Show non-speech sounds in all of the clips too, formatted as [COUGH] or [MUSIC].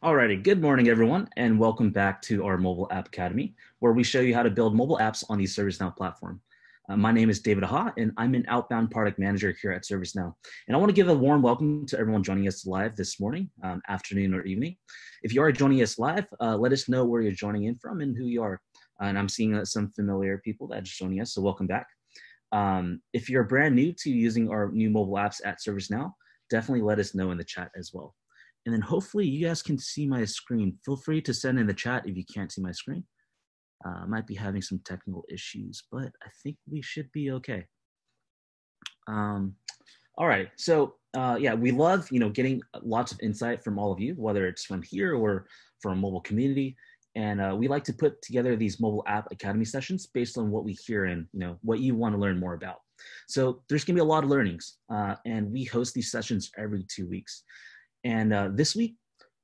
Alrighty, good morning everyone and welcome back to our Mobile App Academy where we show you how to build mobile apps on the ServiceNow platform. Uh, my name is David Aha and I'm an outbound product manager here at ServiceNow. And I want to give a warm welcome to everyone joining us live this morning, um, afternoon or evening. If you are joining us live, uh, let us know where you're joining in from and who you are. Uh, and I'm seeing uh, some familiar people that's joining us, so welcome back. Um, if you're brand new to using our new mobile apps at ServiceNow, definitely let us know in the chat as well. And then hopefully you guys can see my screen. Feel free to send in the chat if you can't see my screen. Uh, might be having some technical issues, but I think we should be okay. Um, all right, so uh, yeah, we love you know getting lots of insight from all of you, whether it's from here or from a mobile community. And uh, we like to put together these mobile app academy sessions based on what we hear and you know what you want to learn more about. So there's gonna be a lot of learnings, uh, and we host these sessions every two weeks. And uh, this week,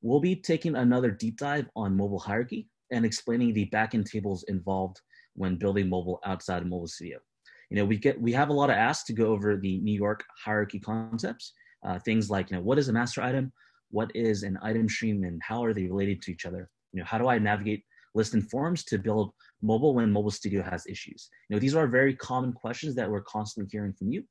we'll be taking another deep dive on mobile hierarchy and explaining the backend tables involved when building mobile outside of Mobile Studio. You know, we get we have a lot of asks to go over the New York hierarchy concepts, uh, things like you know what is a master item, what is an item stream, and how are they related to each other. You know, how do I navigate list and forms to build mobile when Mobile Studio has issues? You know, these are very common questions that we're constantly hearing from you.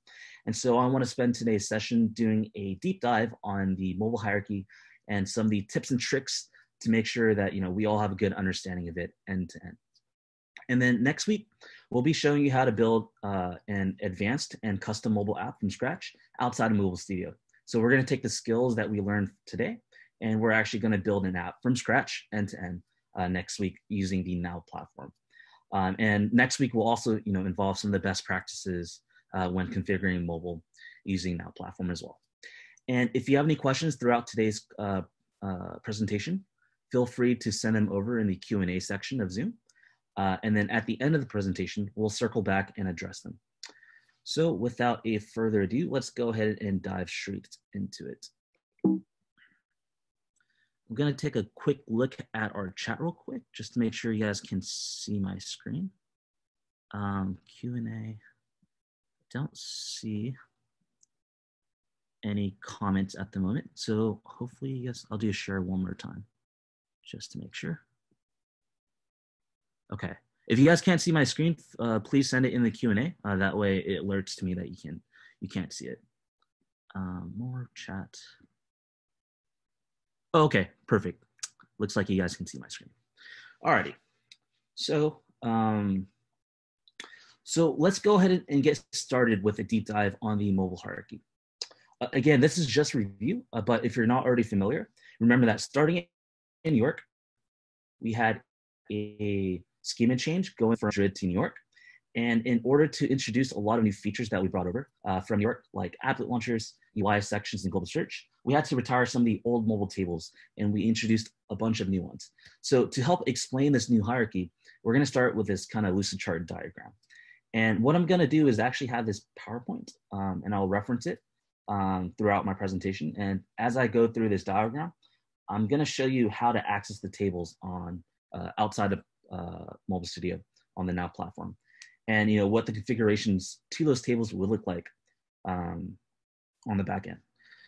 And so I want to spend today's session doing a deep dive on the mobile hierarchy and some of the tips and tricks to make sure that, you know, we all have a good understanding of it end to end. And then next week, we'll be showing you how to build uh, an advanced and custom mobile app from scratch outside of Mobile Studio. So we're going to take the skills that we learned today, and we're actually going to build an app from scratch end to end uh, next week using the Now platform. Um, and next week will also, you know, involve some of the best practices uh, when configuring mobile using Now platform as well. And if you have any questions throughout today's uh, uh presentation, feel free to send them over in the Q&A section of Zoom. Uh, and then at the end of the presentation, we'll circle back and address them. So without a further ado, let's go ahead and dive straight into it. I'm gonna take a quick look at our chat real quick, just to make sure you guys can see my screen. Um, Q&A, don't see any comments at the moment. So hopefully, yes, I'll do a share one more time, just to make sure. Okay, if you guys can't see my screen, uh, please send it in the Q&A. Uh, that way it alerts to me that you can you can't see it. Um, more chat. Okay, perfect. Looks like you guys can see my screen. Alrighty. So, um, so let's go ahead and get started with a deep dive on the mobile hierarchy. Uh, again, this is just review, uh, but if you're not already familiar, remember that starting in New York, we had a schema change going from Madrid to New York. And in order to introduce a lot of new features that we brought over uh, from New York, like applet launchers, UI sections, and global search, we had to retire some of the old mobile tables and we introduced a bunch of new ones. So to help explain this new hierarchy, we're gonna start with this kind of Lucidchart diagram. And what I'm gonna do is actually have this PowerPoint um, and I'll reference it um, throughout my presentation. And as I go through this diagram, I'm gonna show you how to access the tables on uh, outside of uh, Mobile Studio on the Now platform. And you know what the configurations to those tables would look like um, on the back end.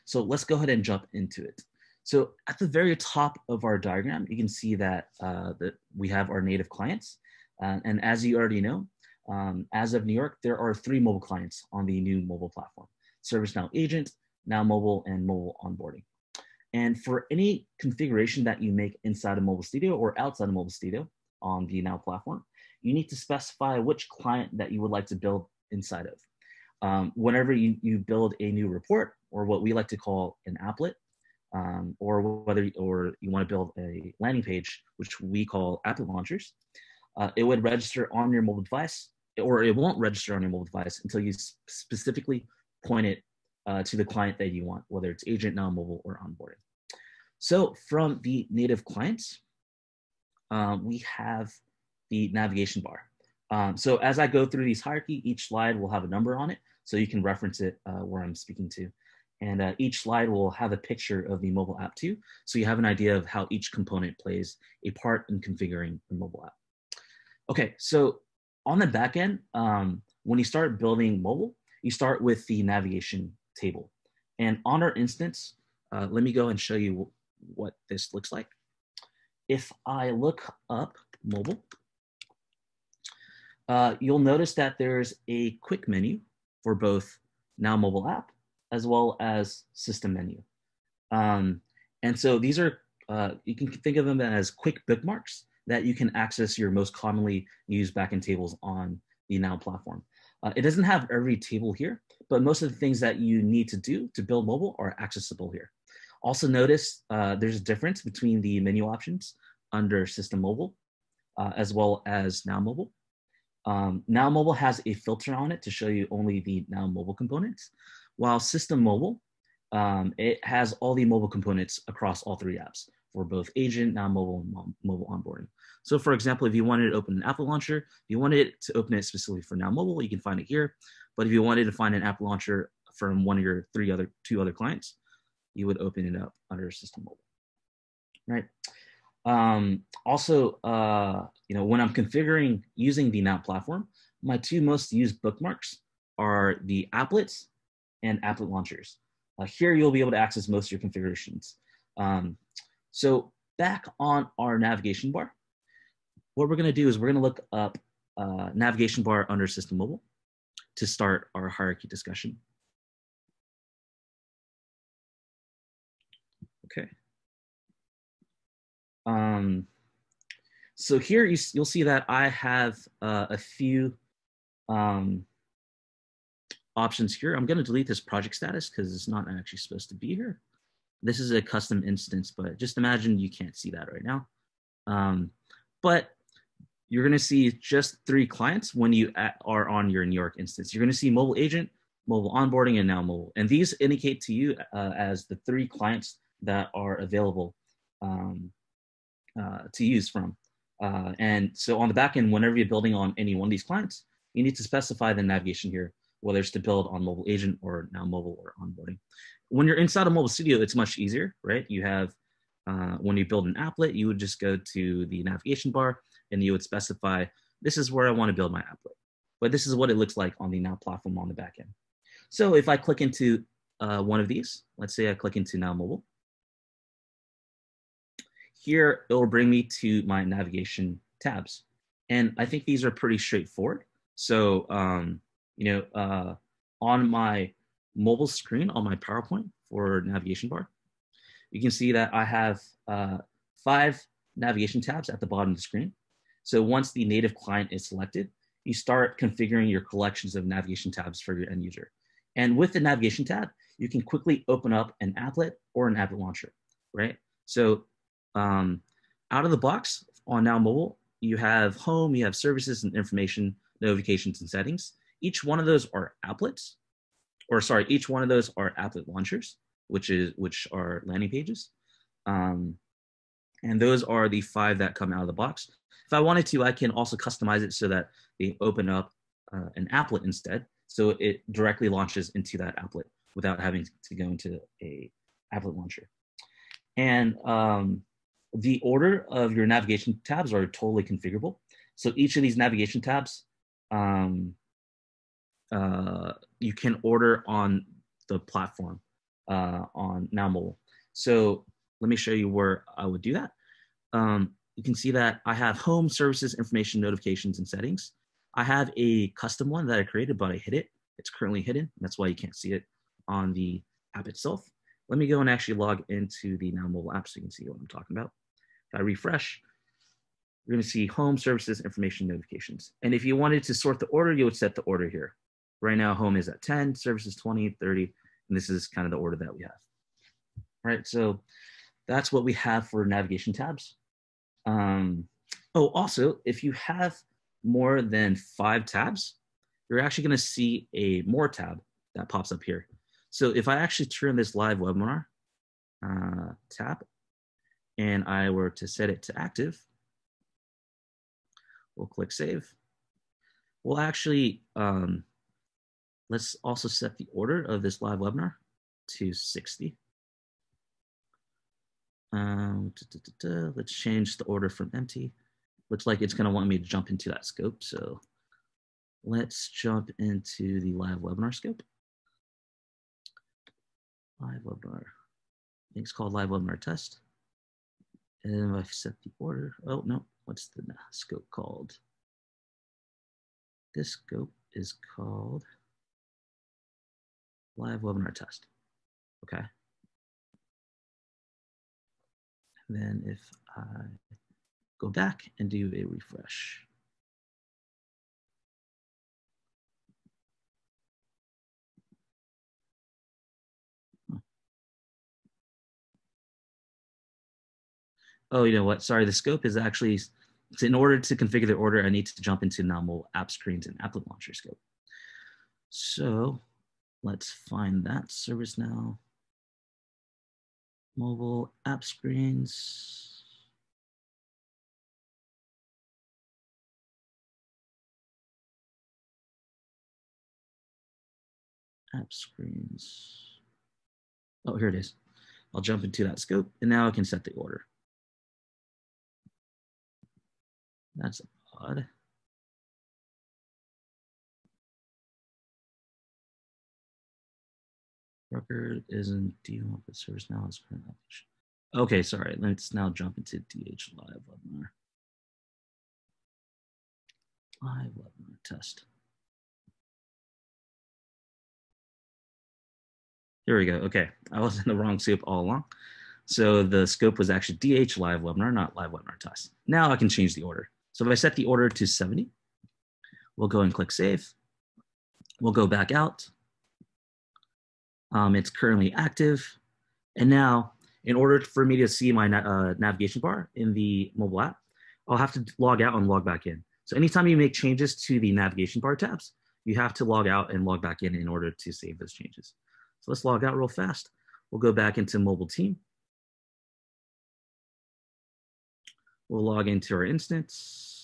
So let's go ahead and jump into it. So at the very top of our diagram, you can see that, uh, that we have our native clients. Uh, and as you already know, um, as of New York, there are three mobile clients on the new mobile platform, ServiceNow Agent, Now Mobile, and Mobile Onboarding. And for any configuration that you make inside of Mobile Studio or outside of Mobile Studio on the Now platform, you need to specify which client that you would like to build inside of. Um, whenever you, you build a new report, or what we like to call an applet, um, or whether or you want to build a landing page, which we call applet launchers, uh, it would register on your mobile device, or it won't register on your mobile device until you specifically point it uh, to the client that you want, whether it's agent, now mobile, or onboarding. So from the native clients, um, we have the navigation bar. Um, so as I go through these hierarchy, each slide will have a number on it, so you can reference it uh, where I'm speaking to. And uh, each slide will have a picture of the mobile app too, so you have an idea of how each component plays a part in configuring the mobile app. Okay, so on the back end, um, when you start building mobile, you start with the navigation table. And on our instance, uh, let me go and show you what this looks like. If I look up mobile, uh, you'll notice that there's a quick menu for both Now Mobile app as well as system menu. Um, and so these are, uh, you can think of them as quick bookmarks that you can access your most commonly used backend tables on the Now platform. Uh, it doesn't have every table here, but most of the things that you need to do to build mobile are accessible here. Also notice uh, there's a difference between the menu options under System Mobile uh, as well as Now Mobile. Um, now Mobile has a filter on it to show you only the Now Mobile components, while System Mobile, um, it has all the mobile components across all three apps for both agent, Now Mobile, and mobile onboarding. So for example, if you wanted to open an app launcher, if you wanted to open it specifically for Now Mobile, you can find it here. But if you wanted to find an app launcher from one of your three other two other clients, you would open it up under System Mobile, right? Um, also, uh, you know, when I'm configuring using the Now platform, my two most used bookmarks are the applets and applet launchers. Uh, here you'll be able to access most of your configurations. Um, so back on our navigation bar, what we're gonna do is we're gonna look up uh, navigation bar under System Mobile to start our hierarchy discussion. Okay. Um, so here you, will see that I have uh, a few um, options here. I'm going to delete this project status because it's not actually supposed to be here. This is a custom instance, but just imagine you can't see that right now. Um, but you're going to see just three clients when you are on your New York instance. You're going to see mobile agent, mobile onboarding, and now mobile. And these indicate to you uh, as the three clients that are available um, uh, to use from. Uh, and so on the back end, whenever you're building on any one of these clients, you need to specify the navigation here, whether it's to build on mobile agent or now mobile or onboarding. When you're inside a mobile studio, it's much easier, right? You have, uh, when you build an applet, you would just go to the navigation bar and you would specify, this is where I want to build my applet. But this is what it looks like on the now platform on the back end. So if I click into uh, one of these, let's say I click into now mobile, here, it will bring me to my navigation tabs. And I think these are pretty straightforward. So, um, you know, uh, on my mobile screen on my PowerPoint for navigation bar, you can see that I have uh, five navigation tabs at the bottom of the screen. So once the native client is selected, you start configuring your collections of navigation tabs for your end user. And with the navigation tab, you can quickly open up an applet or an applet launcher, right? So um, out of the box on Now Mobile, you have home, you have services and information, notifications and settings. Each one of those are applets, or sorry, each one of those are applet launchers, which is which are landing pages. Um, and those are the five that come out of the box. If I wanted to, I can also customize it so that they open up uh, an applet instead. So it directly launches into that applet without having to go into a applet launcher. And um, the order of your navigation tabs are totally configurable. So each of these navigation tabs, um, uh, you can order on the platform uh, on Now Mobile. So let me show you where I would do that. Um, you can see that I have home services, information, notifications, and settings. I have a custom one that I created, but I hid it. It's currently hidden. That's why you can't see it on the app itself. Let me go and actually log into the Now Mobile app so you can see what I'm talking about. If I refresh, you're going to see home services information notifications. And if you wanted to sort the order, you would set the order here. Right now, home is at 10, services 20, 30, and this is kind of the order that we have. All right, so that's what we have for navigation tabs. Um, oh, also, if you have more than five tabs, you're actually going to see a more tab that pops up here. So if I actually turn this live webinar uh, tab and I were to set it to active, we'll click save. We'll actually, um, let's also set the order of this live webinar to 60. Um, da, da, da, let's change the order from empty. Looks like it's gonna want me to jump into that scope. So let's jump into the live webinar scope. Live webinar, I think it's called live webinar test. And I've set the order. Oh, no, what's the scope called? This scope is called live webinar test. Okay. Then if I go back and do a refresh. Oh, you know what? Sorry, the scope is actually, in order to configure the order, I need to jump into normal app screens and applet launcher scope. So let's find that ServiceNow mobile app screens. App screens. Oh, here it is. I'll jump into that scope and now I can set the order. That's odd. Record isn't dealing with ServiceNow. It's current application. Okay, sorry. Let's now jump into DH Live Webinar. Live Webinar test. Here we go. Okay, I was in the wrong scope all along. So the scope was actually DH Live Webinar, not Live Webinar Test. Now I can change the order. So if I set the order to 70, we'll go and click Save. We'll go back out. Um, it's currently active. And now, in order for me to see my na uh, navigation bar in the mobile app, I'll have to log out and log back in. So anytime you make changes to the navigation bar tabs, you have to log out and log back in in order to save those changes. So let's log out real fast. We'll go back into mobile team. We'll log into our instance.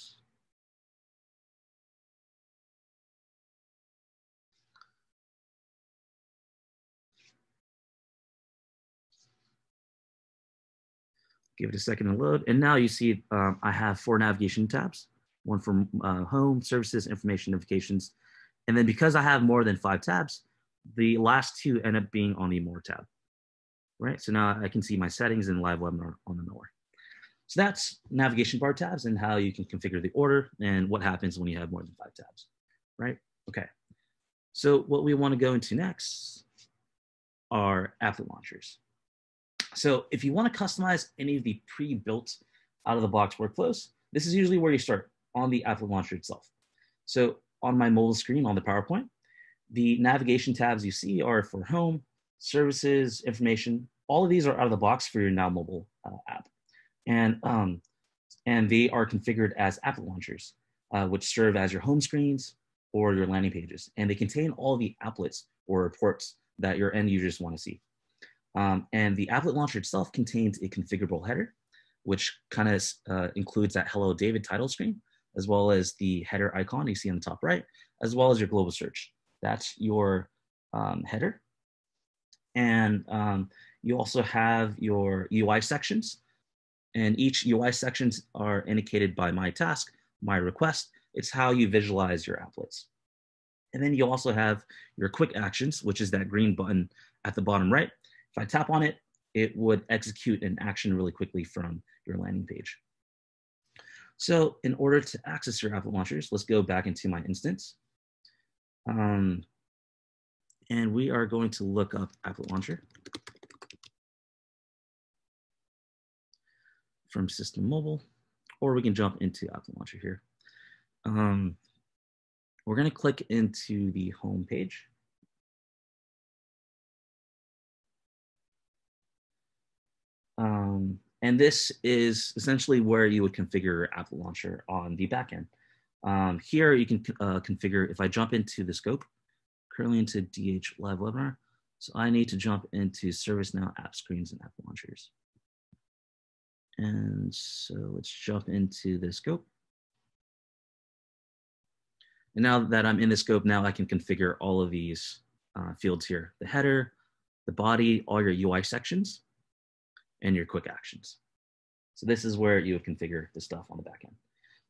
Give it a second to load. And now you see um, I have four navigation tabs, one for uh, home, services, information, notifications. And then because I have more than five tabs, the last two end up being on the more tab, right? So now I can see my settings in live webinar on the more. So that's navigation bar tabs and how you can configure the order and what happens when you have more than five tabs, right? Okay. So what we want to go into next are applet launchers. So if you want to customize any of the pre-built out of the box workflows, this is usually where you start on the applet launcher itself. So on my mobile screen on the PowerPoint, the navigation tabs you see are for home, services, information. All of these are out of the box for your Now Mobile uh, app. And, um, and they are configured as applet launchers, uh, which serve as your home screens or your landing pages. And they contain all the applets or reports that your end users want to see. Um, and the applet launcher itself contains a configurable header, which kind of uh, includes that Hello David title screen, as well as the header icon you see on the top right, as well as your global search. That's your um, header. And um, you also have your UI sections. And each UI sections are indicated by my task, my request. It's how you visualize your applets. And then you also have your quick actions, which is that green button at the bottom right. If I tap on it, it would execute an action really quickly from your landing page. So in order to access your applet launchers, let's go back into my instance. Um, and we are going to look up Applet Launcher from System Mobile, or we can jump into Applet Launcher here. Um, we're going to click into the home page. Um, and this is essentially where you would configure your Applet Launcher on the backend. Um, here you can uh, configure, if I jump into the scope, currently into DH Live Webinar, so I need to jump into ServiceNow app screens and app launchers. And so let's jump into the scope. And now that I'm in the scope, now I can configure all of these uh, fields here, the header, the body, all your UI sections, and your quick actions. So this is where you would configure the stuff on the back end.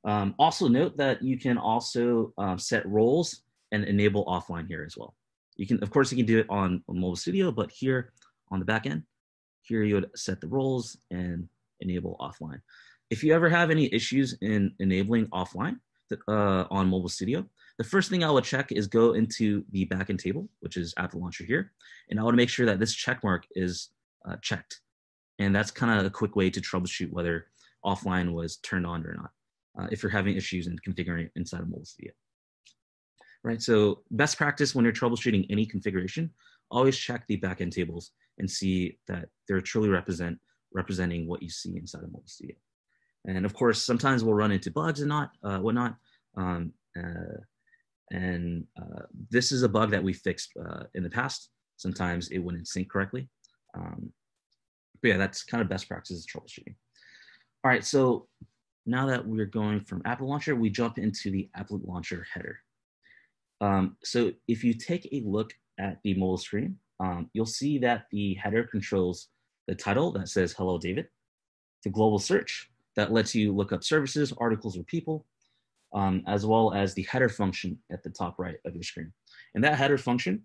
Um, also note that you can also um, set roles and enable offline here as well. You can, of course, you can do it on, Mobile Studio, but here on the back end, here you would set the roles and enable offline. If you ever have any issues in enabling offline uh, on Mobile Studio, the first thing I would check is go into the backend table, which is App Launcher here, and I want to make sure that this check mark is uh, checked. And that's kind of a quick way to troubleshoot whether offline was turned on or not, uh, if you're having issues in configuring it inside of Mobile Studio. Right, so best practice when you're troubleshooting any configuration, always check the backend tables and see that they're truly represent representing what you see inside of Mobile Studio. And of course, sometimes we'll run into bugs and not uh, whatnot. Um, uh, and uh, this is a bug that we fixed uh, in the past. Sometimes it wouldn't sync correctly. Um, but yeah, that's kind of best practices troubleshooting. All right, so now that we're going from Applet Launcher, we jump into the Applet Launcher header. Um, so if you take a look at the mobile screen, um, you'll see that the header controls the title that says Hello David, the global search that lets you look up services, articles, or people, um, as well as the header function at the top right of your screen. And that header function,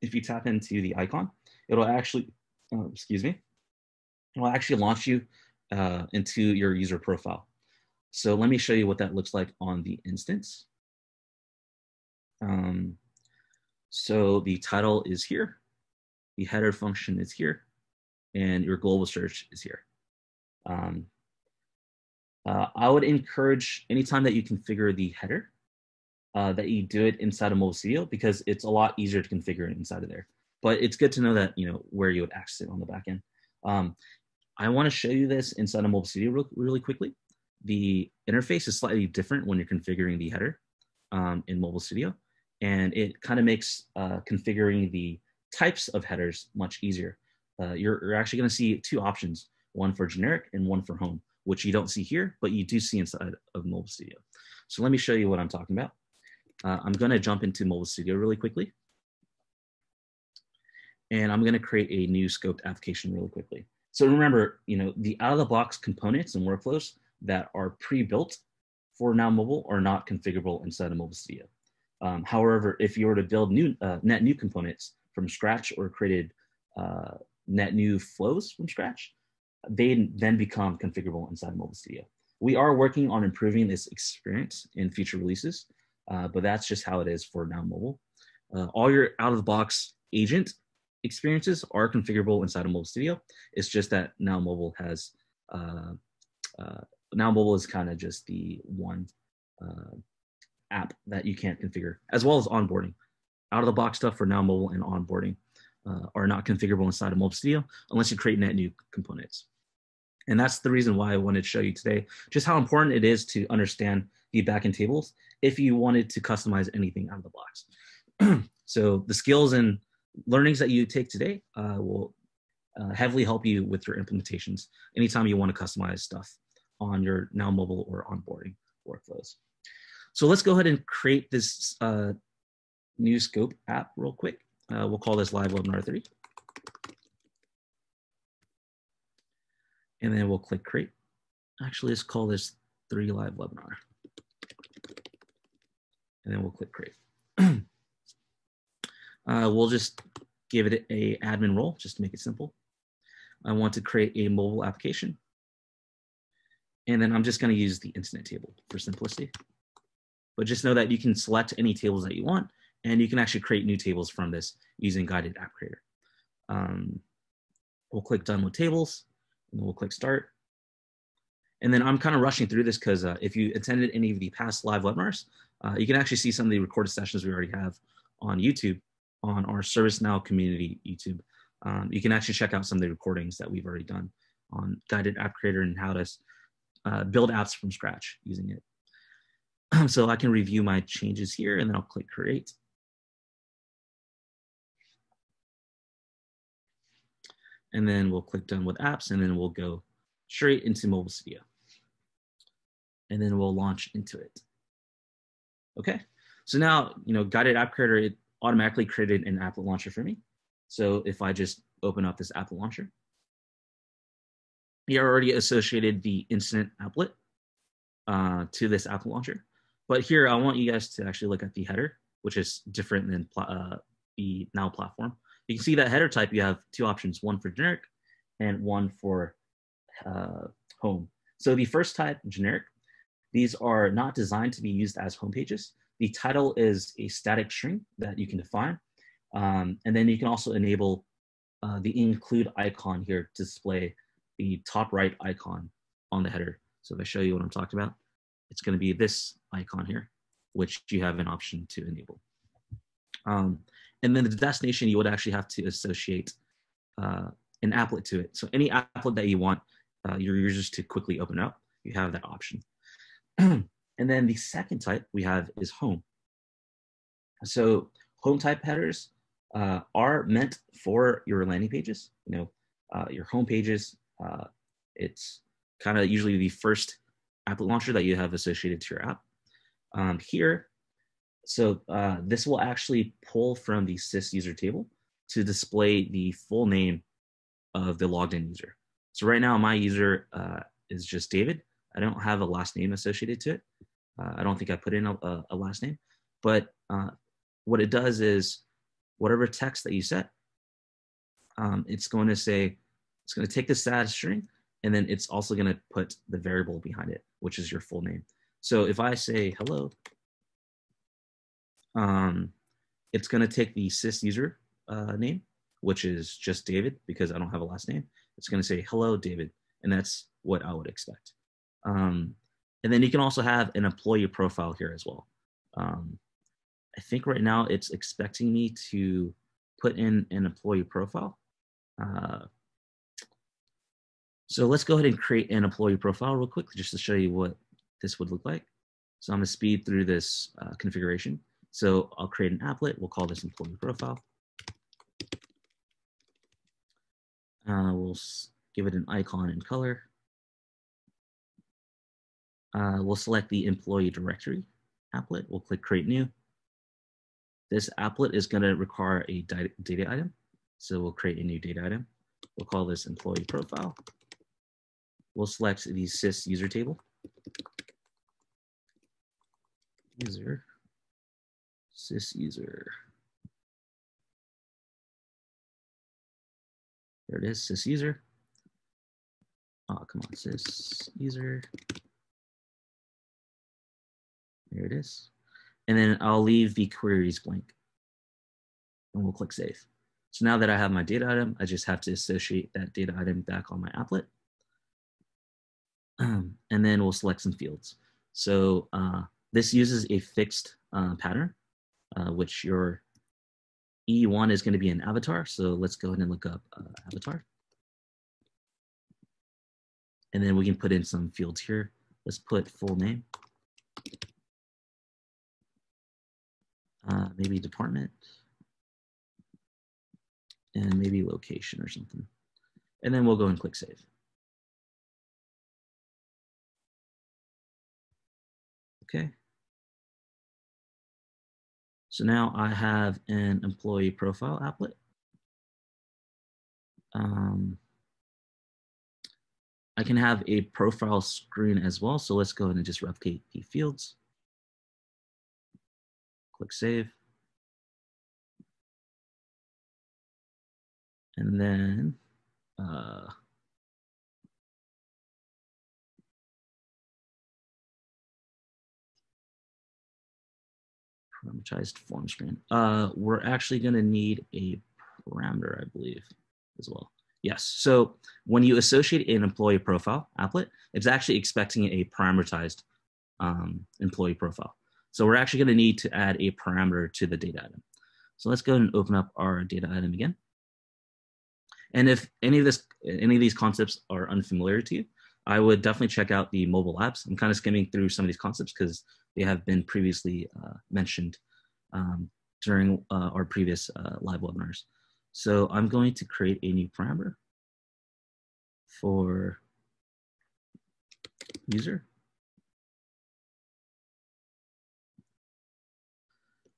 if you tap into the icon, it'll actually, excuse me, it'll actually launch you uh, into your user profile. So let me show you what that looks like on the instance. Um, so the title is here, the header function is here, and your global search is here. Um, uh, I would encourage anytime that you configure the header, uh, that you do it inside of Mobile Studio because it's a lot easier to configure it inside of there. But it's good to know that you know where you would access it on the back end. Um, I want to show you this inside of Mobile Studio real, really quickly. The interface is slightly different when you're configuring the header um, in Mobile Studio, and it kind of makes uh, configuring the types of headers much easier. Uh, you're, you're actually going to see two options, one for generic and one for home which you don't see here, but you do see inside of Mobile Studio. So let me show you what I'm talking about. Uh, I'm gonna jump into Mobile Studio really quickly. And I'm gonna create a new scoped application really quickly. So remember, you know, the out-of-the-box components and workflows that are pre-built for Now Mobile are not configurable inside of Mobile Studio. Um, however, if you were to build new uh, net new components from scratch or created uh, net new flows from scratch, they then become configurable inside Mobile Studio. We are working on improving this experience in future releases, uh, but that's just how it is for Now Mobile. Uh, all your out-of-the-box agent experiences are configurable inside of Mobile Studio. It's just that Now Mobile has, uh, uh Now Mobile is kind of just the one uh, app that you can't configure, as well as onboarding. Out-of-the-box stuff for Now Mobile and onboarding uh, are not configurable inside of Mobile Studio unless you create net new components. And that's the reason why I wanted to show you today just how important it is to understand the backend tables if you wanted to customize anything out of the box. [CLEARS THROAT] so the skills and learnings that you take today uh, will uh, heavily help you with your implementations anytime you want to customize stuff on your now mobile or onboarding workflows. So let's go ahead and create this uh, new scope app real quick. Uh, we'll call this live webinar 3. and then we'll click create. Actually, let's call this three live webinar. And then we'll click create. Uh, we'll just give it a admin role just to make it simple. I want to create a mobile application. And then I'm just gonna use the incident table for simplicity. But just know that you can select any tables that you want and you can actually create new tables from this using guided app creator. Um, we'll click done with tables and we'll click start. And then I'm kind of rushing through this because uh, if you attended any of the past live webinars, uh, you can actually see some of the recorded sessions we already have on YouTube, on our ServiceNow community YouTube. Um, you can actually check out some of the recordings that we've already done on guided app creator and how to uh, build apps from scratch using it. [CLEARS THROAT] so I can review my changes here and then I'll click create. and then we'll click done with apps and then we'll go straight into Mobile Studio. And then we'll launch into it. Okay, so now, you know, Guided App Creator, it automatically created an app launcher for me. So if I just open up this app launcher, you already associated the incident applet uh, to this app launcher. But here, I want you guys to actually look at the header, which is different than uh, the Now platform. You can see that header type, you have two options, one for generic and one for uh, home. So the first type, generic, these are not designed to be used as home pages. The title is a static string that you can define. Um, and then you can also enable uh, the include icon here to display the top right icon on the header. So if I show you what I'm talking about, it's going to be this icon here, which you have an option to enable. Um, and then the destination, you would actually have to associate uh, an applet to it. So any applet that you want uh, your users to quickly open up, you have that option. [CLEARS THROAT] and then the second type we have is home. So home type headers uh, are meant for your landing pages. You know, uh, your home pages. Uh, it's kind of usually the first app launcher that you have associated to your app. Um, here, so uh, this will actually pull from the sys user table to display the full name of the logged in user. So right now my user uh, is just David. I don't have a last name associated to it. Uh, I don't think I put in a, a last name, but uh, what it does is whatever text that you set, um, it's going to say, it's going to take the status string and then it's also going to put the variable behind it, which is your full name. So if I say hello, um, it's going to take the sys user uh, name, which is just David because I don't have a last name. It's going to say hello, David, and that's what I would expect. Um, and then you can also have an employee profile here as well. Um, I think right now it's expecting me to put in an employee profile. Uh, so let's go ahead and create an employee profile real quick just to show you what this would look like. So I'm gonna speed through this uh, configuration. So I'll create an applet. We'll call this employee profile. Uh, we'll give it an icon and color. Uh, we'll select the employee directory applet. We'll click create new. This applet is going to require a data item. So we'll create a new data item. We'll call this employee profile. We'll select the sys user table. User sys user. There it is, sys user. Oh, come on, sys user. There it is. And then I'll leave the queries blank. And we'll click save. So now that I have my data item, I just have to associate that data item back on my applet. Um, and then we'll select some fields. So uh, this uses a fixed uh, pattern uh, which your E1 is going to be an avatar. So let's go ahead and look up uh, avatar. And then we can put in some fields here. Let's put full name. Uh, maybe department. And maybe location or something. And then we'll go and click save. Okay. So now I have an employee profile applet. Um, I can have a profile screen as well. So let's go ahead and just replicate the fields. Click save. And then uh, parameterized form screen. Uh, we're actually going to need a parameter, I believe, as well. Yes. So when you associate an employee profile applet, it's actually expecting a parameterized um, employee profile. So we're actually going to need to add a parameter to the data item. So let's go and open up our data item again. And if any of this, any of these concepts are unfamiliar to you, I would definitely check out the mobile apps. I'm kind of skimming through some of these concepts because they have been previously uh, mentioned um, during uh, our previous uh, live webinars. So I'm going to create a new parameter for user.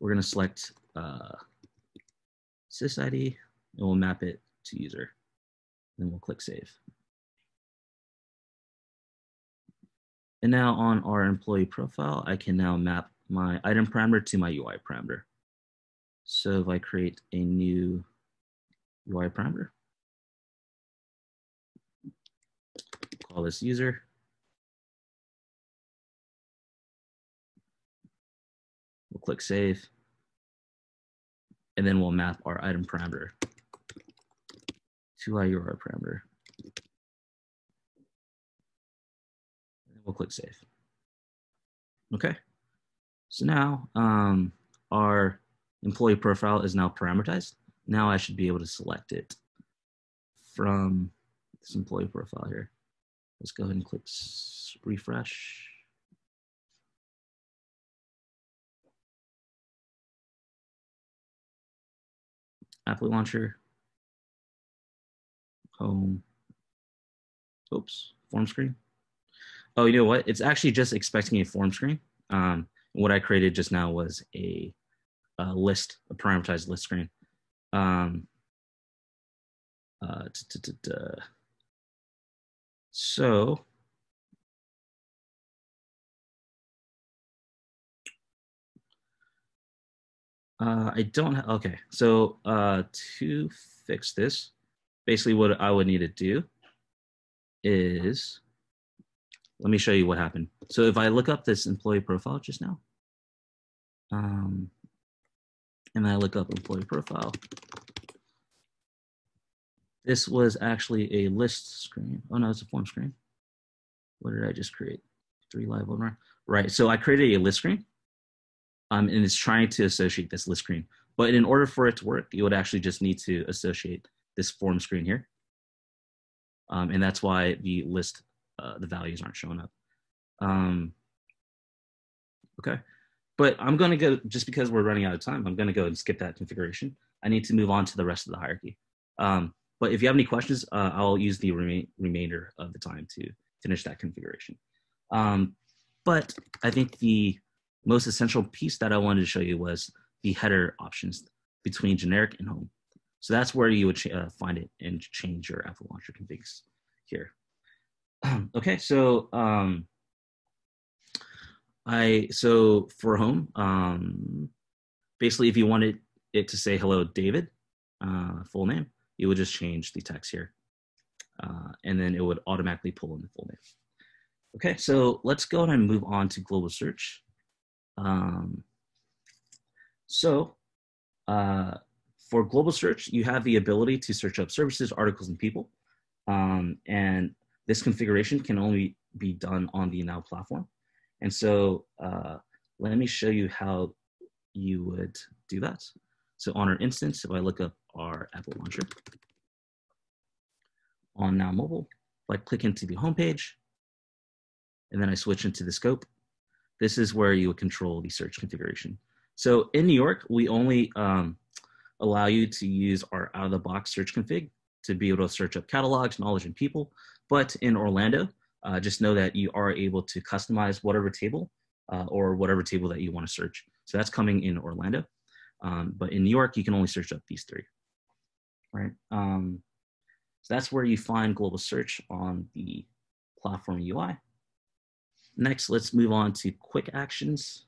We're going to select uh, sysid and we'll map it to user. Then we'll click save. And now on our employee profile, I can now map my item parameter to my UI parameter. So if I create a new UI parameter, call this user. We'll click save. And then we'll map our item parameter to our URL parameter. We'll click save. Okay. So now um, our employee profile is now parameterized. Now I should be able to select it from this employee profile here. Let's go ahead and click refresh. Applet Launcher, home, oops, form screen. Oh, you know what? It's actually just expecting a form screen. Um, what I created just now was a, a list, a parameterized list screen. Um, uh, so uh, I don't have, okay. So uh, to fix this, basically what I would need to do is, let me show you what happened. So if I look up this employee profile just now, um, and I look up employee profile, this was actually a list screen. Oh no, it's a form screen. What did I just create? Three live webinar. Right, so I created a list screen um, and it's trying to associate this list screen. But in order for it to work, you would actually just need to associate this form screen here. Um, and that's why the list, uh, the values aren't showing up. Um, okay, but I'm gonna go, just because we're running out of time, I'm gonna go and skip that configuration. I need to move on to the rest of the hierarchy. Um, but if you have any questions, uh, I'll use the remain, remainder of the time to finish that configuration. Um, but I think the most essential piece that I wanted to show you was the header options between generic and home. So that's where you would uh, find it and change your Applet Launcher configs here. [CLEARS THROAT] okay, so um, I so for home, um, basically if you wanted it to say hello David, uh, full name, you would just change the text here. Uh, and then it would automatically pull in the full name. Okay, so let's go and move on to global search. Um, so uh, for global search, you have the ability to search up services, articles, and people. Um, and this configuration can only be done on the Now platform. And so uh, let me show you how you would do that. So on our instance, if I look up our Applet Launcher on Now Mobile, I click into the homepage, and then I switch into the scope, this is where you would control the search configuration. So in New York, we only um, allow you to use our out-of-the-box search config to be able to search up catalogs, knowledge, and people. But in Orlando, uh, just know that you are able to customize whatever table uh, or whatever table that you want to search. So that's coming in Orlando. Um, but in New York, you can only search up these three, right? Um, so that's where you find global search on the platform UI. Next, let's move on to quick actions.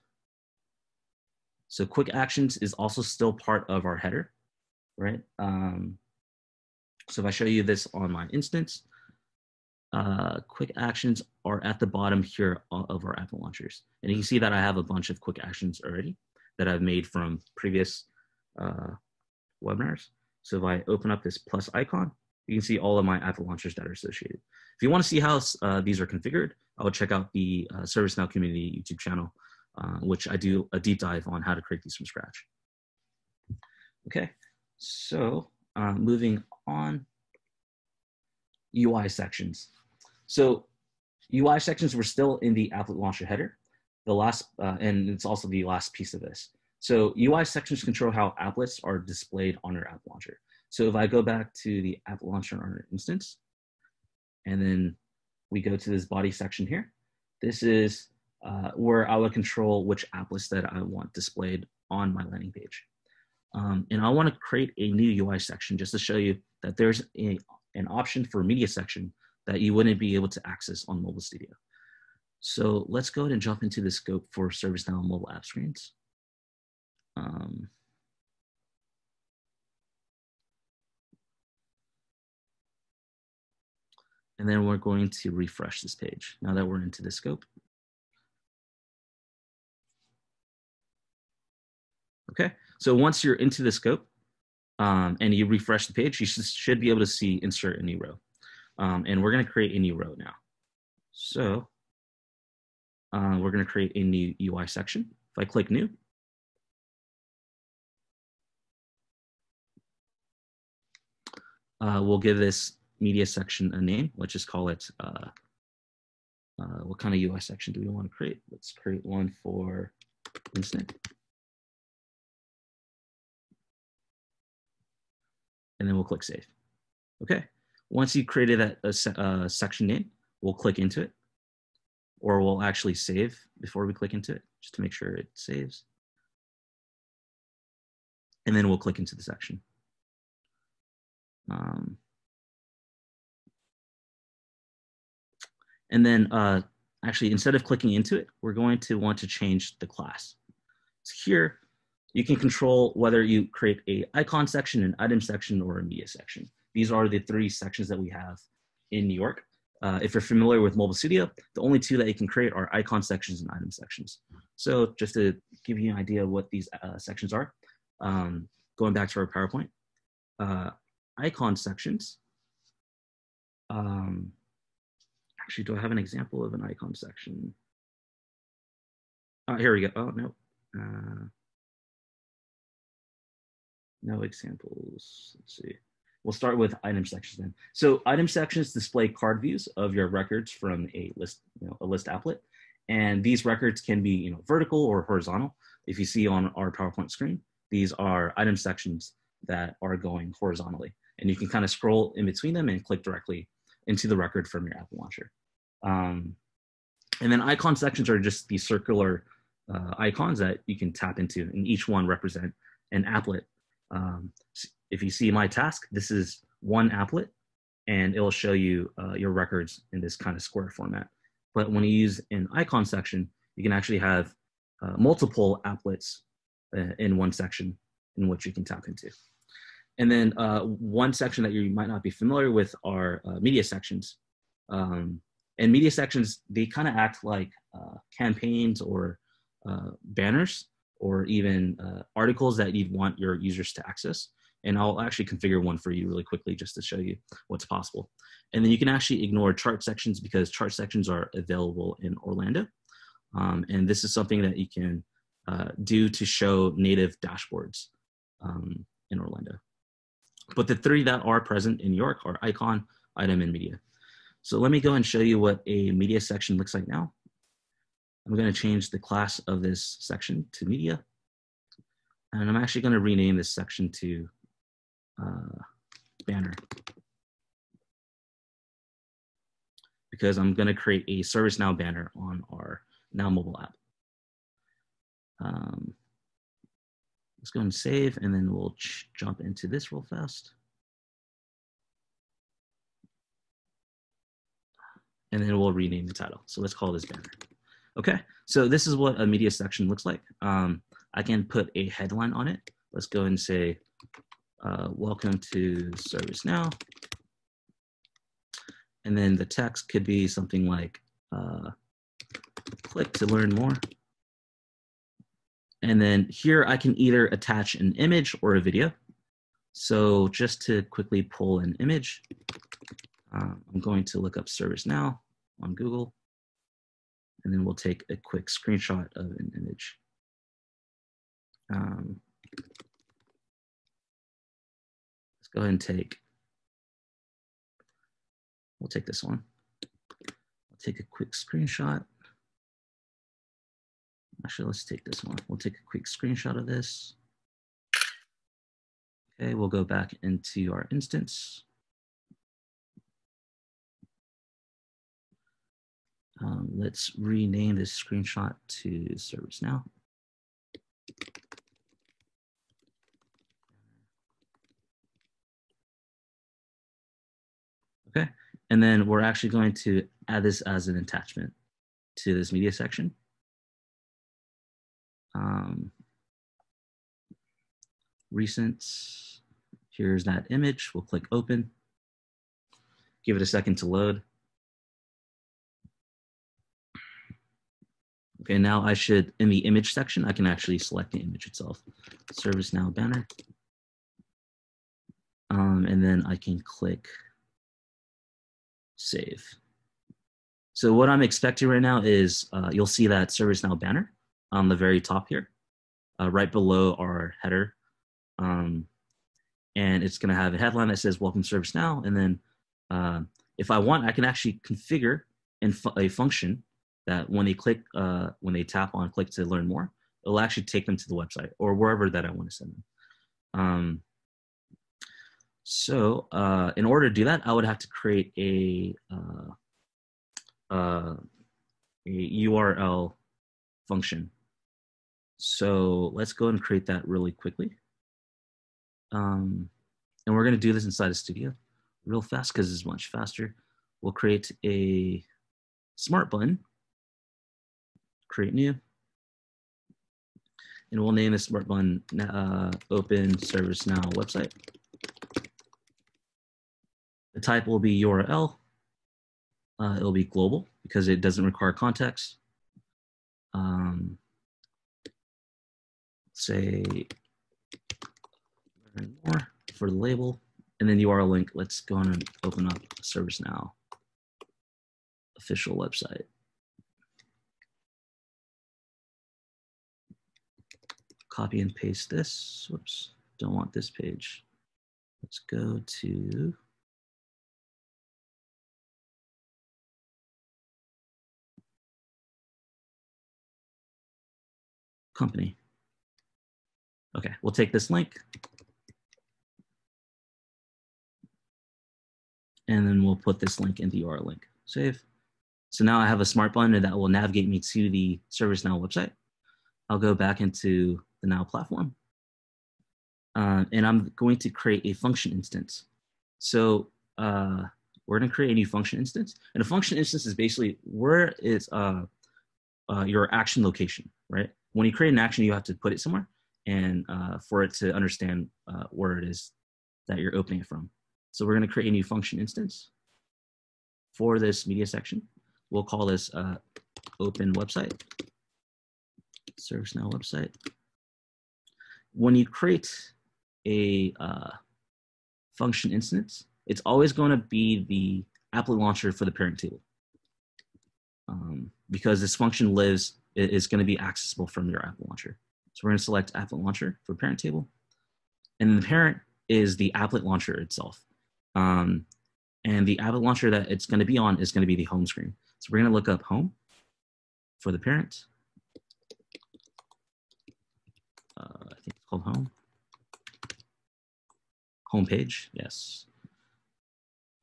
So quick actions is also still part of our header, right? Um, so if I show you this on my instance, uh, quick actions are at the bottom here of our Applet launchers. And you can see that I have a bunch of quick actions already that I've made from previous uh, webinars. So if I open up this plus icon, you can see all of my Applet launchers that are associated. If you want to see how uh, these are configured, I would check out the uh, ServiceNow community YouTube channel, uh, which I do a deep dive on how to create these from scratch. Okay, so uh, moving on, UI sections. So UI sections were still in the Applet Launcher header, the last, uh, and it's also the last piece of this. So UI sections control how applets are displayed on your app launcher. So if I go back to the app launcher on our instance, and then we go to this body section here. This is uh, where I would control which applets that I want displayed on my landing page. Um, and I want to create a new UI section just to show you that there's a, an option for media section that you wouldn't be able to access on Mobile Studio. So let's go ahead and jump into the scope for ServiceNow mobile app screens. Um, And then we're going to refresh this page now that we're into the scope. Okay, so once you're into the scope um, and you refresh the page, you should be able to see insert a new row. Um, and we're gonna create a new row now. So uh, we're gonna create a new UI section. If I click new, uh, we'll give this media section a name. Let's just call it, uh, uh, what kind of UI section do we want to create? Let's create one for instant. And then we'll click save. Okay. Once you've created that a uh, section name, we'll click into it or we'll actually save before we click into it just to make sure it saves. And then we'll click into the section. Um, and then uh, actually, instead of clicking into it, we're going to want to change the class. So here, you can control whether you create a icon section, an item section, or a media section. These are the three sections that we have in New York. Uh, if you're familiar with Mobile Studio, the only two that you can create are icon sections and item sections. So just to give you an idea of what these uh, sections are, um, going back to our PowerPoint, uh, icon sections. Um, actually, do I have an example of an icon section? Oh, here we go. Oh, no. Uh, no examples. Let's see. We'll start with item sections then. So item sections display card views of your records from a list, you know, a list applet. And these records can be, you know, vertical or horizontal. If you see on our PowerPoint screen, these are item sections that are going horizontally and you can kind of scroll in between them and click directly into the record from your Applet Launcher. Um, and then icon sections are just these circular uh, icons that you can tap into, and each one represent an applet. Um, if you see my task, this is one applet, and it'll show you uh, your records in this kind of square format. But when you use an icon section, you can actually have uh, multiple applets uh, in one section in which you can tap into. And then uh, one section that you might not be familiar with are uh, media sections. Um, and media sections, they kind of act like uh, campaigns or uh, banners or even uh, articles that you'd want your users to access. And I'll actually configure one for you really quickly just to show you what's possible. And then you can actually ignore chart sections because chart sections are available in Orlando. Um, and this is something that you can uh, do to show native dashboards um, in Orlando. But the three that are present in York are icon, item, and media. So let me go and show you what a media section looks like now. I'm going to change the class of this section to media. And I'm actually going to rename this section to uh, banner. Because I'm going to create a ServiceNow banner on our Now mobile app. Um, Let's go and save, and then we'll jump into this real fast. And then we'll rename the title. So let's call this banner. Okay, so this is what a media section looks like. Um, I can put a headline on it. Let's go and say, uh, welcome to ServiceNow. And then the text could be something like, uh, click to learn more. And then here I can either attach an image or a video. So just to quickly pull an image, uh, I'm going to look up ServiceNow on Google, and then we'll take a quick screenshot of an image. Um, let's go ahead and take, we'll take this one. I'll take a quick screenshot. Actually, let's take this one. We'll take a quick screenshot of this. Okay, we'll go back into our instance. Um, let's rename this screenshot to ServiceNow. Okay, and then we're actually going to add this as an attachment to this media section um, recent. Here's that image. We'll click open. Give it a second to load. Okay, now I should, in the image section, I can actually select the image itself. ServiceNow banner. Um, and then I can click save. So what I'm expecting right now is uh, you'll see that ServiceNow banner on the very top here, uh, right below our header. Um, and it's going to have a headline that says welcome ServiceNow. And then uh, if I want, I can actually configure in fu a function that when they click, uh, when they tap on click to learn more, it'll actually take them to the website or wherever that I want to send them. Um, so uh, in order to do that, I would have to create a, uh, uh, a URL function. So let's go and create that really quickly. Um, and we're going to do this inside of Studio real fast because it's much faster. We'll create a smart button, create new, and we'll name this smart button uh, Open ServiceNow website. The type will be URL. Uh, it'll be global because it doesn't require context. Um, say more for the label and then URL link. Let's go on and open up ServiceNow official website. Copy and paste this. Whoops, don't want this page. Let's go to company. Okay, we'll take this link. And then we'll put this link into our link. Save. So now I have a smart button that will navigate me to the ServiceNow website. I'll go back into the Now platform. Uh, and I'm going to create a function instance. So uh, we're going to create a new function instance. And a function instance is basically where is uh, uh, your action location, right? When you create an action, you have to put it somewhere and uh, for it to understand uh, where it is that you're opening it from. So we're going to create a new function instance for this media section. We'll call this uh, open website, ServiceNow website. When you create a uh, function instance, it's always going to be the applet launcher for the parent table. Um, because this function lives is going to be accessible from your applet launcher. So we're going to select applet launcher for parent table. And the parent is the applet launcher itself. Um, and the applet launcher that it's going to be on is going to be the home screen. So we're going to look up home for the parent. Uh, I think it's called home. Home page, yes.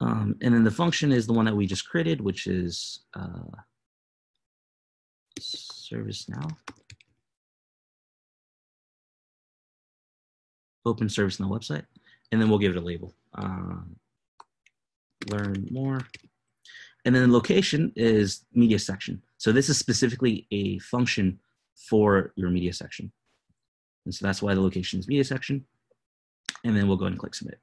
Um, and then the function is the one that we just created, which is uh, ServiceNow. Open service on the website, and then we'll give it a label. Uh, learn more. And then the location is media section. So this is specifically a function for your media section. And so that's why the location is media section. And then we'll go and click submit.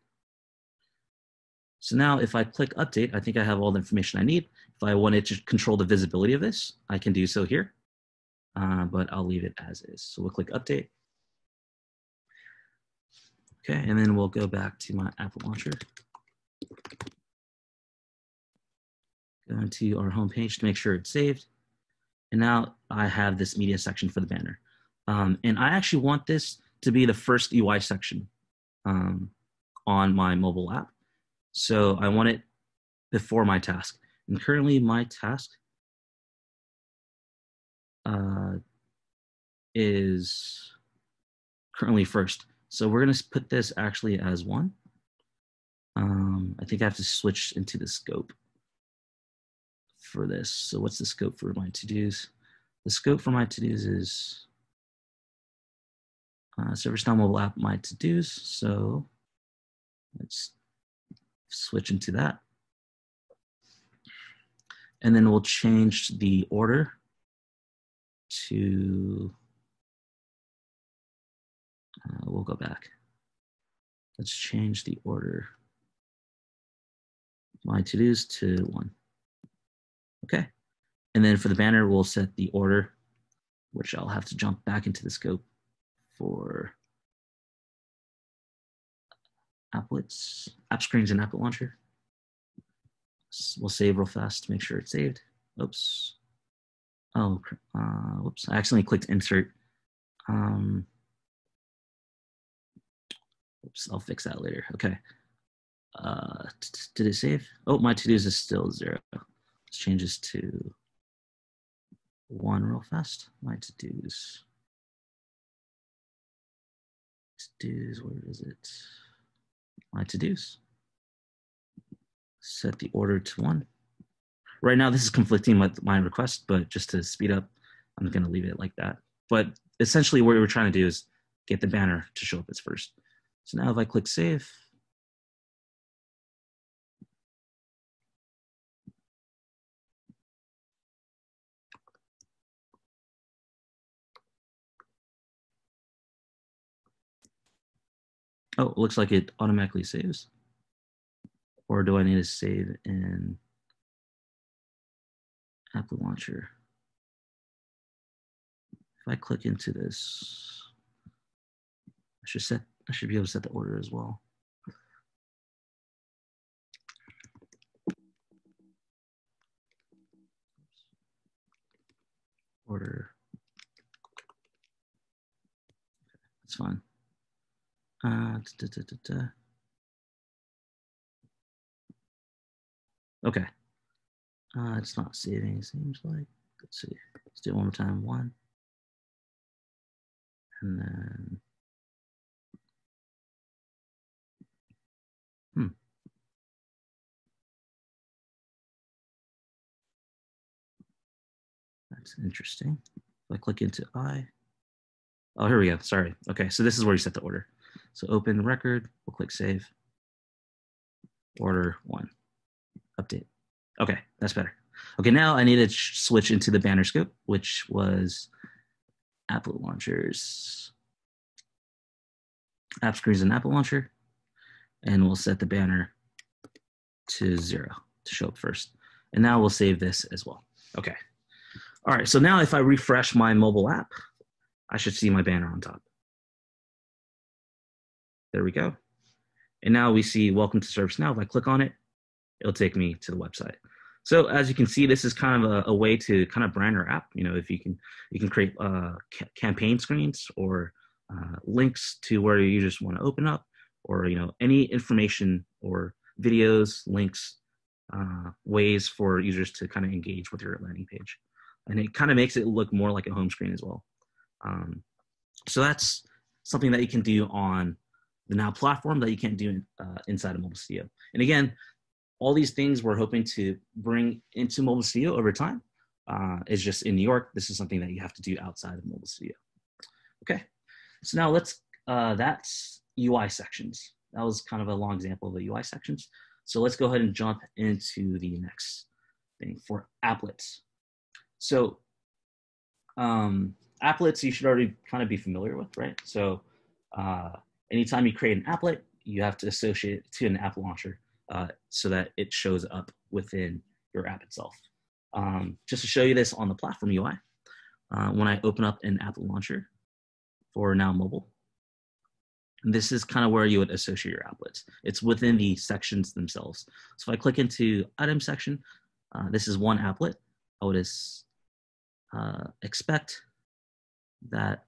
So now if I click update, I think I have all the information I need. If I wanted to control the visibility of this, I can do so here, uh, but I'll leave it as is. So we'll click update. Okay, and then we'll go back to my Applet launcher. Go to our home page to make sure it's saved. And now I have this media section for the banner. Um, and I actually want this to be the first UI section um, on my mobile app. So I want it before my task. And currently my task uh, is currently first. So we're gonna put this actually as one. Um, I think I have to switch into the scope for this. So what's the scope for my to-dos? The scope for my to-dos is uh, ServiceNow mobile app my to-dos. So let's switch into that. And then we'll change the order to, uh, we'll go back. Let's change the order. My to-dos to one. Okay. And then for the banner, we'll set the order which I'll have to jump back into the scope for applets, app screens and applet launcher. We'll save real fast to make sure it's saved. Oops. Oh, uh, whoops. I accidentally clicked insert. Um, oops, I'll fix that later. Okay. Uh, did it save? Oh, my to-dos is still zero. Let's change this to one real fast. My to-dos. To-dos, where is it? My to-dos. Set the order to one. Right now, this is conflicting with my request, but just to speed up, I'm gonna leave it like that. But essentially what we're trying to do is get the banner to show up as first. So now if I click save, Oh, looks like it automatically saves. Or do I need to save in Applet Launcher? If I click into this, I should set, I should be able to set the order as well. Order. That's fine. Uh, da, da, da, okay. Uh, it's not saving, it seems like. Let's see. Let's do it one more time. One. And then. That's interesting. If I click into I. Oh, here we go. Sorry. Okay, so this is where you set the order. So open the record, we'll click save. Order one, update. Okay, that's better. Okay, now I need to switch into the banner scope, which was applet launchers, app screens and Applet launcher. And we'll set the banner to zero to show up first. And now we'll save this as well. Okay. All right, so now if I refresh my mobile app, I should see my banner on top. There we go. And now we see welcome to ServiceNow. If I click on it, it'll take me to the website. So as you can see, this is kind of a, a way to kind of brand your app. You know, if you can, you can create uh, ca campaign screens or uh, links to where you just want to open up, or you know, any information or videos, links, uh, ways for users to kind of engage with your landing page, and it kind of makes it look more like a home screen as well. Um, so that's something that you can do on the Now platform that you can't do uh, inside of Mobile Studio. And again, all these things we're hoping to bring into Mobile Studio over time. Uh, is just in New York. This is something that you have to do outside of Mobile Studio. Okay, so now let's, uh, that's UI sections. That was kind of a long example of the UI sections. So let's go ahead and jump into the next thing for applets. So um, applets you should already kind of be familiar with, right? So uh, anytime you create an applet, you have to associate it to an app launcher uh, so that it shows up within your app itself. Um, just to show you this on the platform UI, uh, when I open up an app launcher for now mobile, this is kind of where you would associate your applets. It's within the sections themselves. So if I click into item section, uh, this is one applet. I would uh, expect that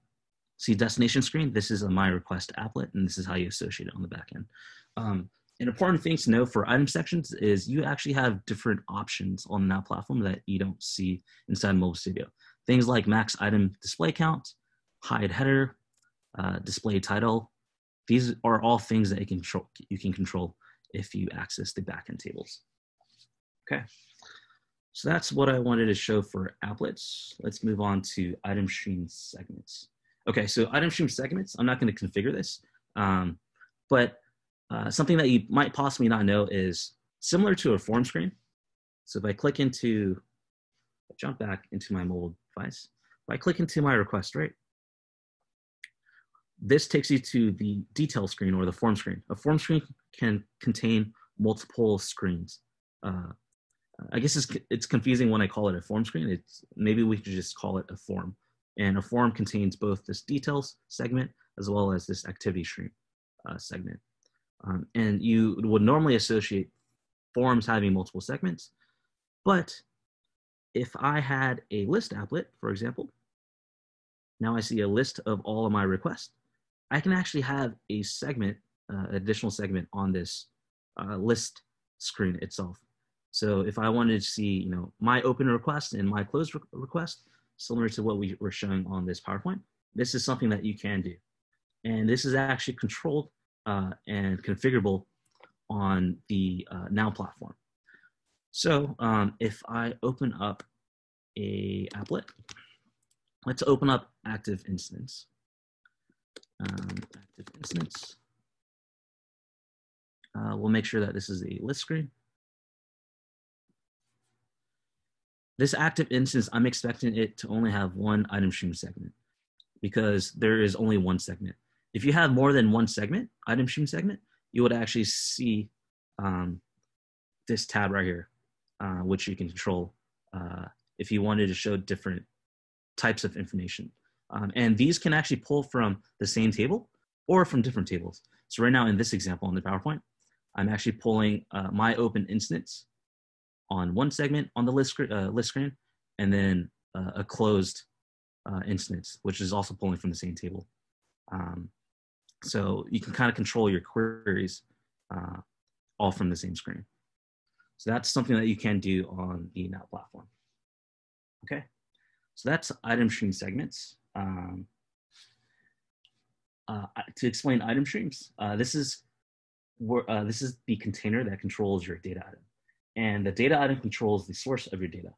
see destination screen, this is a my request applet, and this is how you associate it on the back end. Um, an important thing to know for item sections is you actually have different options on that platform that you don't see inside Mobile Studio. Things like max item display count, hide header, uh, display title. These are all things that you control, you can control if you access the backend tables. Okay, so that's what I wanted to show for applets. Let's move on to item stream segments. Okay, so item stream segments, I'm not going to configure this, um, but uh, something that you might possibly not know is similar to a form screen. So if I click into, jump back into my mobile device, if I click into my request, right, this takes you to the detail screen or the form screen. A form screen can contain multiple screens. Uh, I guess it's, it's confusing when I call it a form screen. It's maybe we could just call it a form And a form contains both this details segment as well as this activity stream uh, segment. Um, and you would normally associate forms having multiple segments, but if I had a list applet, for example, now I see a list of all of my requests. I can actually have a segment, uh, additional segment on this uh, list screen itself. So if I wanted to see, you know, my open request and my closed re request, similar to what we were showing on this PowerPoint, this is something that you can do. And this is actually controlled uh, and configurable on the uh, Now platform. So um, if I open up a applet, let's open up active instance. Um, active instance. Uh, we'll make sure that this is a list screen. This active instance, I'm expecting it to only have one item stream segment because there is only one segment. If you have more than one segment, item stream segment, you would actually see um, this tab right here, uh, which you can control uh, if you wanted to show different types of information. Um, and these can actually pull from the same table or from different tables. So right now in this example on the PowerPoint, I'm actually pulling uh, my open instance on one segment on the list, uh, list screen, and then uh, a closed uh, instance, which is also pulling from the same table. Um, so you can kind of control your queries uh, all from the same screen. So that's something that you can do on the Now platform. Okay, so that's item stream segments. Um, uh, to explain item streams, uh, this is where, uh, this is the container that controls your data item. And the data item controls the source of your data.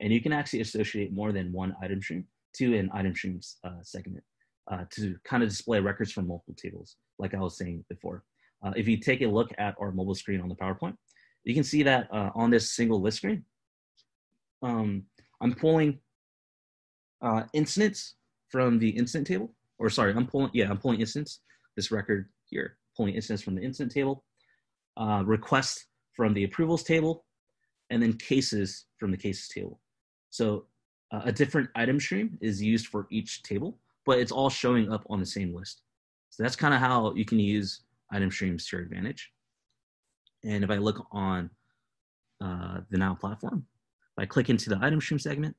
And you can actually associate more than one item stream to an item streams uh, segment uh, to kind of display records from multiple tables, like I was saying before. Uh, if you take a look at our mobile screen on the PowerPoint, you can see that uh, on this single list screen, um, I'm pulling uh, incidents from the incident table, or sorry, I'm pulling, yeah, I'm pulling incidents, this record here, pulling incidents from the incident table, uh, requests from the approvals table, and then cases from the cases table. So uh, a different item stream is used for each table, but it's all showing up on the same list. So that's kind of how you can use item streams to your advantage. And if I look on uh, the Now platform, if I click into the item stream segment,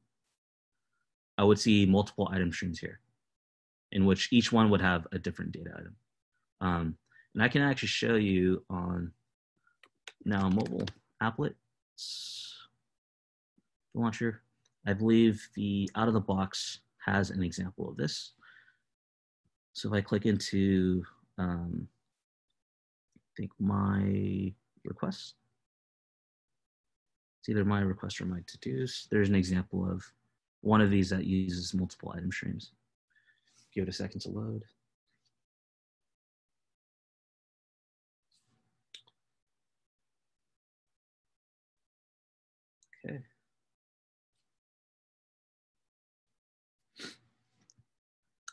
I would see multiple item streams here, in which each one would have a different data item. Um, and I can actually show you on Now mobile applet launcher. I believe the out of the box has an example of this. So if I click into, um, I think my request, it's either my request or my to-dos. There's an example of one of these that uses multiple item streams. Give it a second to load.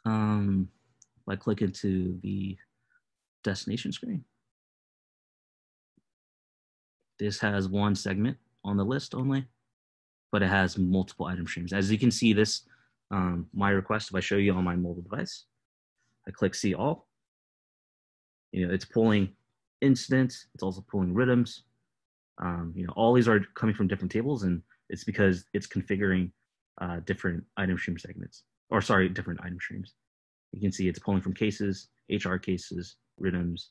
Um, if I click into the destination screen, this has one segment on the list only, but it has multiple item streams. As you can see this, um, my request, if I show you on my mobile device, I click see all, you know, it's pulling incidents, it's also pulling RITMs. Um, you know, all these are coming from different tables and it's because it's configuring uh, different item stream segments, or sorry, different item streams. You can see it's pulling from cases, HR cases, RITMs,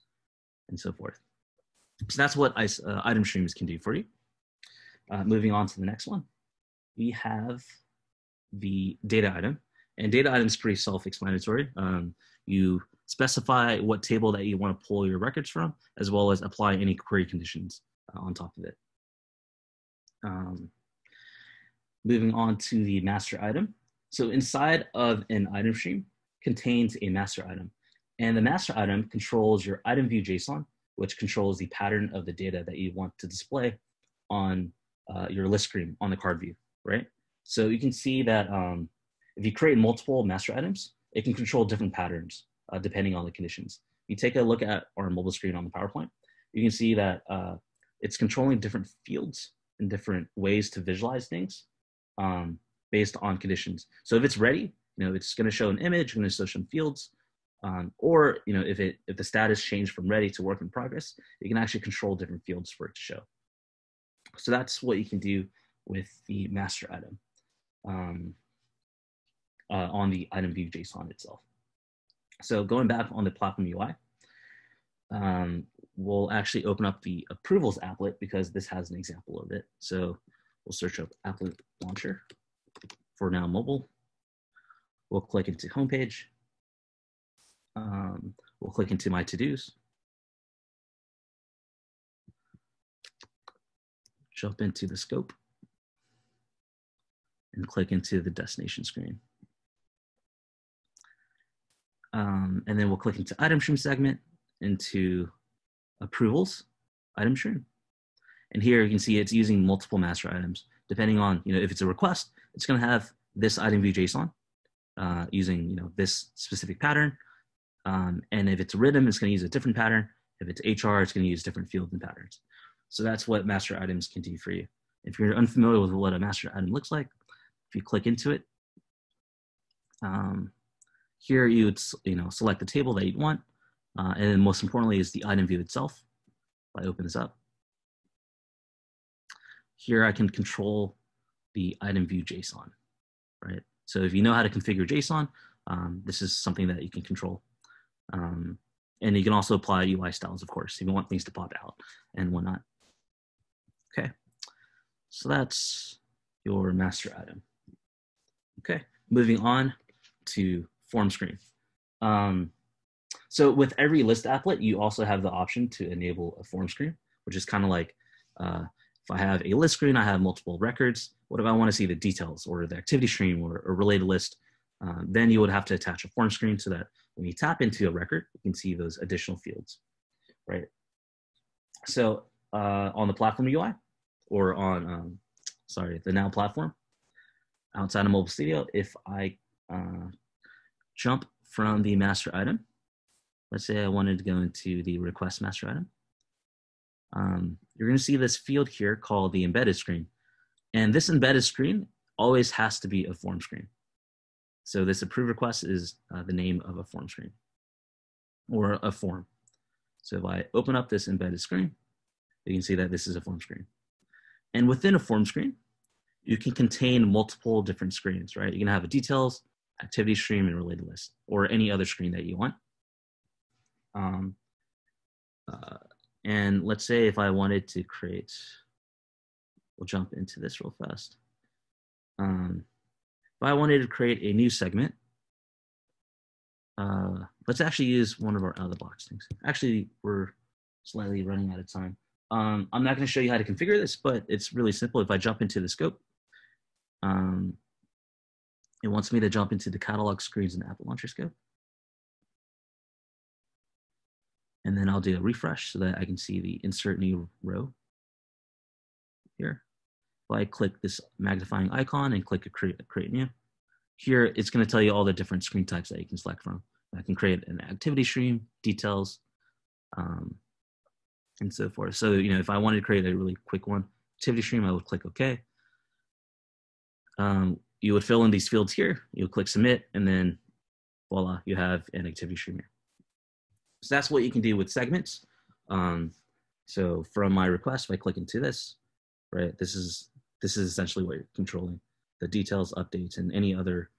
and so forth. So that's what uh, item streams can do for you. Uh, moving on to the next one, we have the data item. And data item is pretty self-explanatory. Um, you specify what table that you want to pull your records from, as well as apply any query conditions uh, on top of it. Um, moving on to the master item. So inside of an item stream contains a master item. And the master item controls your item view JSON, which controls the pattern of the data that you want to display on uh, your list screen on the card view, right? So you can see that um, if you create multiple master items, it can control different patterns uh, depending on the conditions. You take a look at our mobile screen on the PowerPoint, you can see that uh, it's controlling different fields and different ways to visualize things um, based on conditions. So if it's ready, you know, it's going to show an image, going to show some fields, um, or you know, if it if the status changed from ready to work in progress, you can actually control different fields for it to show. So that's what you can do with the master item um, uh, on the item view JSON itself. So going back on the platform UI, um, we'll actually open up the approvals applet because this has an example of it. So we'll search up applet launcher for now mobile. We'll click into homepage. Um, we'll click into my to-dos. Jump into the scope and click into the destination screen. Um, and then we'll click into item stream segment, into approvals, item stream. And here you can see it's using multiple master items. Depending on, you know, if it's a request, it's gonna have this item view JSON uh, using, you know, this specific pattern. Um, and if it's RITM, it's gonna use a different pattern. If it's HR, it's gonna use different fields and patterns. So that's what master items can do for you. If you're unfamiliar with what a master item looks like, if you click into it, um, here you would you know select the table that you want, uh, and then most importantly is the item view itself. If I open this up, here I can control the item view JSON, right? So if you know how to configure JSON, um, this is something that you can control. Um, and you can also apply UI styles, of course, if you want things to pop out and whatnot. Okay, so that's your master item. Okay, moving on to form screen. Um, so with every list applet, you also have the option to enable a form screen, which is kind of like uh, if I have a list screen, I have multiple records. What if I want to see the details or the activity stream or a related list? Um, then you would have to attach a form screen so that when you tap into a record, you can see those additional fields, right? So uh, on the platform UI or on, um, sorry, the Now platform, outside of Mobile Studio, if I uh, jump from the master item, let's say I wanted to go into the request master item, um, you're going to see this field here called the embedded screen. And this embedded screen always has to be a form screen. So this approve request is uh, the name of a form screen or a form. So if I open up this embedded screen, you can see that this is a form screen. And within a form screen, you can contain multiple different screens, right? You can have a details, activity stream, and related list, or any other screen that you want. Um, uh, and let's say if I wanted to create, we'll jump into this real fast. Um, if I wanted to create a new segment, uh, let's actually use one of our out of the box things. Actually, we're slightly running out of time. Um, I'm not going to show you how to configure this, but it's really simple. If I jump into the scope, um, it wants me to jump into the catalog screens in the Applet Launcher scope. And then I'll do a refresh so that I can see the insert new row here. If I click this magnifying icon and click create, create new, here it's going to tell you all the different screen types that you can select from. I can create an activity stream, details, um, and so forth. So, you know, if I wanted to create a really quick one, activity stream, I would click OK um, you would fill in these fields here, you would click submit, and then voila, you have an activity stream here. So that's what you can do with segments. Um, so from my request, if I click into this, right, this is this is essentially what you're controlling, the details, updates, and any other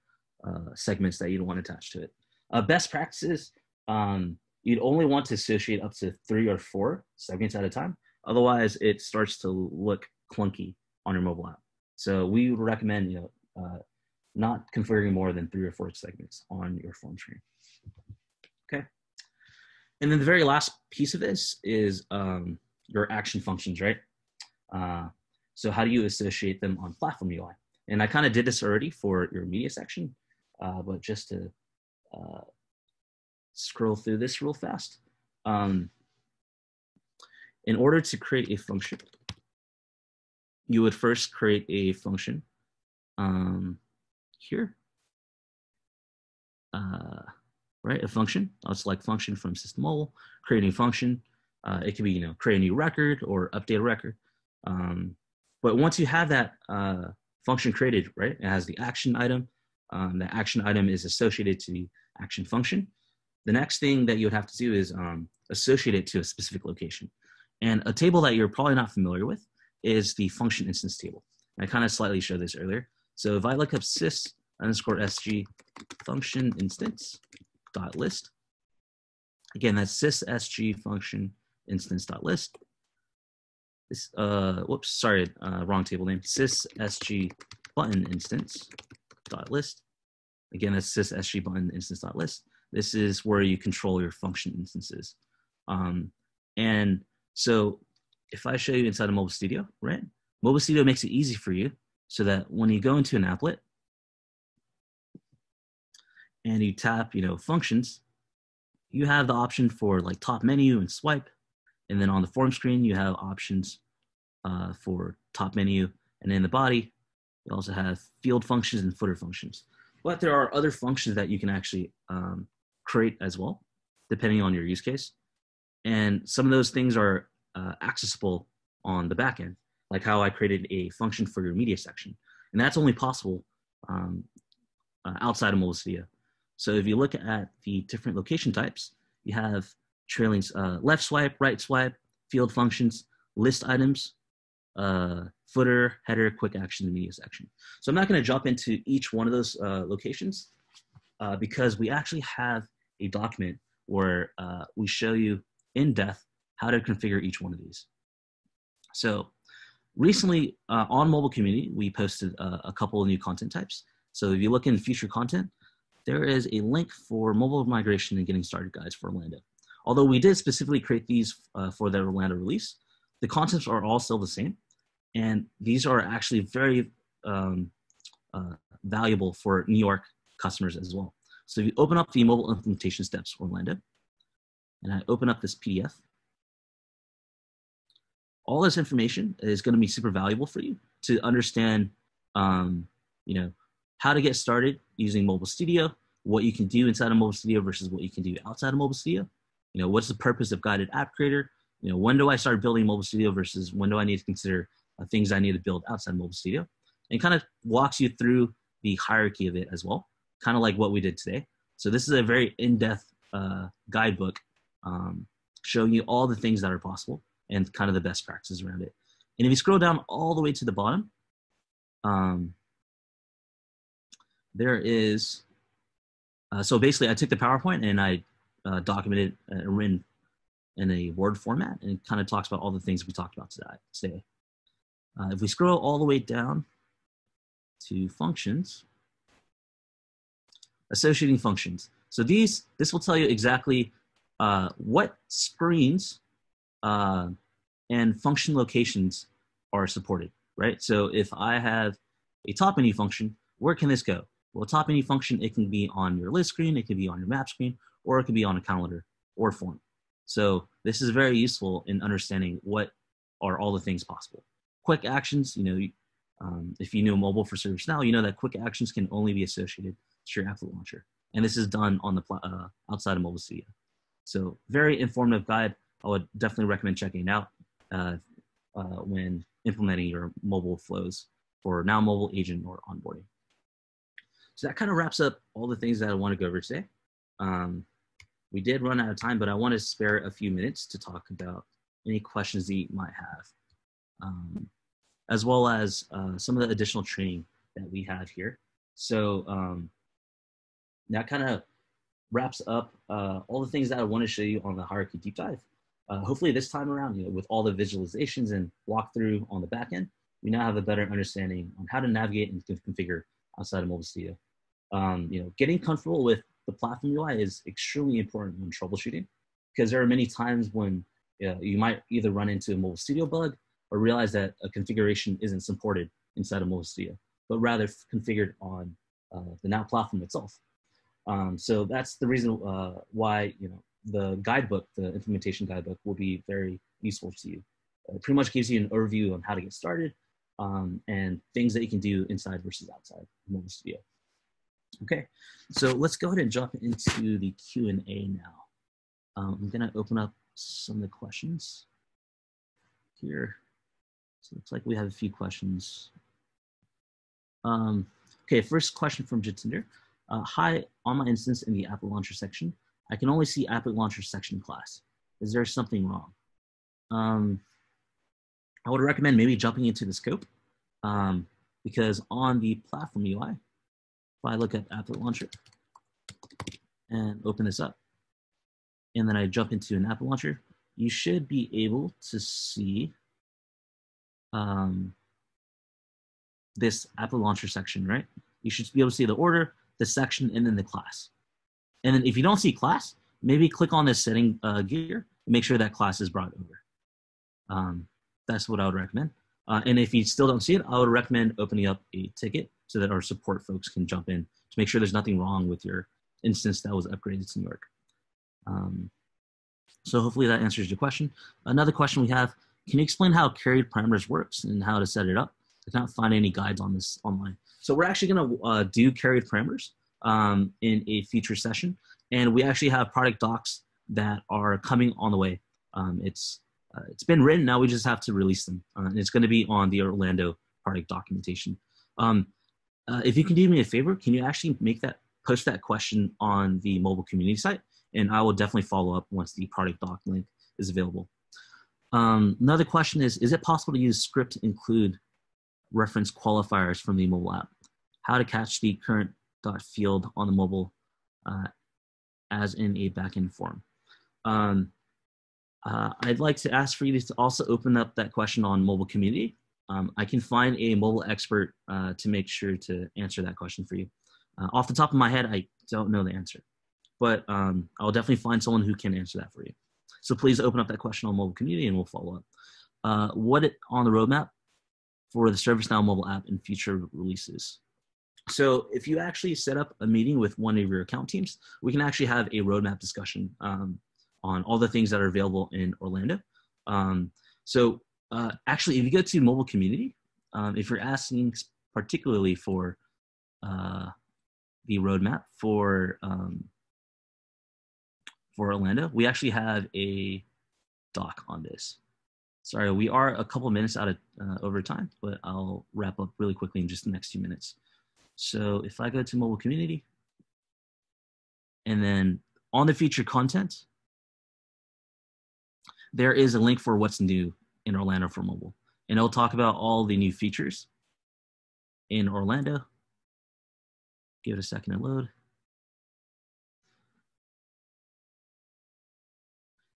uh, segments that you'd want attached to it. Uh, best practices, um, you'd only want to associate up to three or four segments at a time. Otherwise, it starts to look clunky on your mobile app. So we would recommend, you know, uh, not configuring more than three or four segments on your phone screen. Okay. And then the very last piece of this is um, your action functions, right? Uh, so how do you associate them on platform UI? And I kind of did this already for your media section, uh, but just to uh, scroll through this real fast. Um, in order to create a function, you would first create a function um, here, uh, right? A function. I'll select function from system mobile, create a new function. Uh, it could be, you know, create a new record or update a record. Um, but once you have that uh, function created, right, it has the action item, um, the action item is associated to the action function. The next thing that you would have to do is um, associate it to a specific location. And a table that you're probably not familiar with is the function instance table. I kind of slightly showed this earlier. So if I look up sys underscore sg function instance dot list, again, that's sys sg function instance dot list. This, uh, whoops, sorry, uh, wrong table name. Sys sg button instance dot list. Again, that's sys sg button instance dot list. This is where you control your function instances. Um, and so if I show you inside of Mobile Studio, right? Mobile Studio makes it easy for you so that when you go into an applet and you tap, you know, functions, you have the option for like top menu and swipe. And then on the form screen, you have options uh, for top menu. And in the body, you also have field functions and footer functions. But there are other functions that you can actually um, create as well, depending on your use case. And some of those things are uh, accessible on the backend, like how I created a function for your media section. And that's only possible um, uh, outside of Mobile Studio. So if you look at the different location types, you have trailing uh, left swipe, right swipe, field functions, list items, uh, footer, header, quick action, and media section. So I'm not going to jump into each one of those uh, locations uh, because we actually have a document where uh, we show you in depth how to configure each one of these. So recently uh, on mobile community, we posted uh, a couple of new content types. So if you look in future content, there is a link for mobile migration and getting started guides for Orlando. Although we did specifically create these uh, for the Orlando release, the contents are all still the same. And these are actually very um, uh, valuable for New York customers as well. So if you open up the mobile implementation steps for Orlando, and I open up this PDF, all this information is going to be super valuable for you to understand, um, you know, how to get started using Mobile Studio, what you can do inside of Mobile Studio versus what you can do outside of Mobile Studio. You know, what's the purpose of Guided App Creator? You know, when do I start building Mobile Studio versus when do I need to consider uh, things I need to build outside Mobile Studio? And kind of walks you through the hierarchy of it as well, kind of like what we did today. So this is a very in-depth uh, guidebook um, showing you all the things that are possible and kind of the best practices around it. And if you scroll down all the way to the bottom, um, there is, uh, so basically I took the PowerPoint and I uh, documented uh, in, in a Word format and it kind of talks about all the things we talked about today. Uh, if we scroll all the way down to functions, associating functions. So these, this will tell you exactly uh, what screens uh, and function locations are supported, right? So if I have a top menu function, where can this go? Well, top menu function, it can be on your list screen, it can be on your map screen, or it can be on a calendar or form. So this is very useful in understanding what are all the things possible. Quick actions, you know, um, if you know mobile for ServiceNow, you know that quick actions can only be associated to your applet launcher. And this is done on the uh, outside of Mobile Studio. So very informative guide. I would definitely recommend checking it out uh, uh, when implementing your mobile flows for now mobile agent or onboarding. So that kind of wraps up all the things that I want to go over today. Um, we did run out of time, but I want to spare a few minutes to talk about any questions that you might have, um, as well as uh, some of the additional training that we have here. So um, that kind of wraps up uh, all the things that I want to show you on the hierarchy deep dive. Uh, hopefully this time around, you know, with all the visualizations and walkthrough on the back end, we now have a better understanding on how to navigate and configure outside of Mobile Studio. Um, you know, getting comfortable with the platform UI is extremely important when troubleshooting because there are many times when uh, you might either run into a Mobile Studio bug or realize that a configuration isn't supported inside of Mobile Studio, but rather configured on uh, the Now platform itself. Um, so that's the reason uh, why you know the guidebook, the implementation guidebook, will be very useful to you. It pretty much gives you an overview on how to get started um, and things that you can do inside versus outside Mobile Studio. Okay, so let's go ahead and jump into the Q&A now. Um, I'm gonna open up some of the questions here. So it looks like we have a few questions. Um, Okay, first question from Jatinder. Uh, hi, on my instance in the Applet Launcher section, I can only see Applet Launcher section class. Is there something wrong? Um, I would recommend maybe jumping into the scope um, because on the platform UI, if I look at Applet Launcher and open this up, and then I jump into an Applet Launcher, you should be able to see um, this Applet Launcher section, right? You should be able to see the order, the section, and then the class. And then if you don't see class, maybe click on this setting uh, gear and make sure that class is brought over. Um, that's what I would recommend. Uh, and if you still don't see it, I would recommend opening up a ticket so that our support folks can jump in to make sure there's nothing wrong with your instance that was upgraded to New York. Um, so hopefully that answers your question. Another question we have, can you explain how carried parameters works and how to set it up? I cannot find any guides on this online. So we're actually gonna uh, do carried parameters um, in a future session. And we actually have product docs that are coming on the way. Um, it's uh, it's been written now. We just have to release them. Uh, and it's going to be on the Orlando product documentation. Um, uh, if you can do me a favor, can you actually make that post that question on the mobile community site? And I will definitely follow up once the product doc link is available. Um, another question is, is it possible to use script include reference qualifiers from the mobile app? How to catch the current dot field on the mobile uh, as in a backend form. Um, uh, I'd like to ask for you to also open up that question on mobile community. Um, I can find a mobile expert uh, to make sure to answer that question for you. Uh, off the top of my head, I don't know the answer, but um, I'll definitely find someone who can answer that for you. So please open up that question on mobile community and we'll follow up. Uh, what it, on the roadmap for the ServiceNow mobile app and future releases? So if you actually set up a meeting with one of your account teams, we can actually have a roadmap discussion um, on all the things that are available in Orlando. Um, so uh, actually, if you go to mobile community, um, if you're asking particularly for uh, the roadmap for um, for Orlando, we actually have a doc on this. Sorry, we are a couple minutes out of uh, over time, but I'll wrap up really quickly in just the next few minutes. So if I go to mobile community, and then on the featured content, there is a link for what's new in Orlando for mobile. And it'll talk about all the new features in Orlando. Give it a second to load.